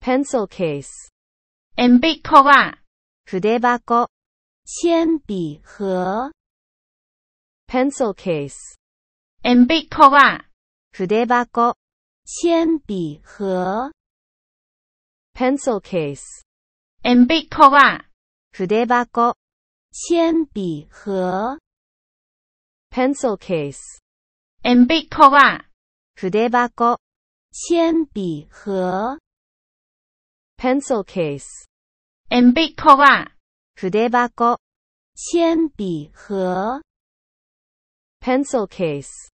pencil case, 铅笔盒、笔箱、铅笔盒、 pencil case, 铅笔盒、笔箱、铅笔盒、 pencil case, 铅笔盒、笔箱、铅笔盒、 pencil case, 铅笔盒、笔箱、铅笔盒、 pencil case, 铅笔盒、笔箱、铅笔盒、 pencil case,